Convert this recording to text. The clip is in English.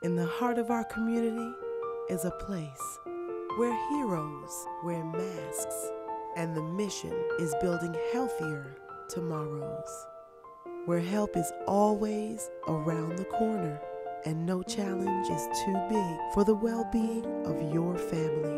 In the heart of our community is a place where heroes wear masks, and the mission is building healthier tomorrows. Where help is always around the corner, and no challenge is too big for the well being of your family.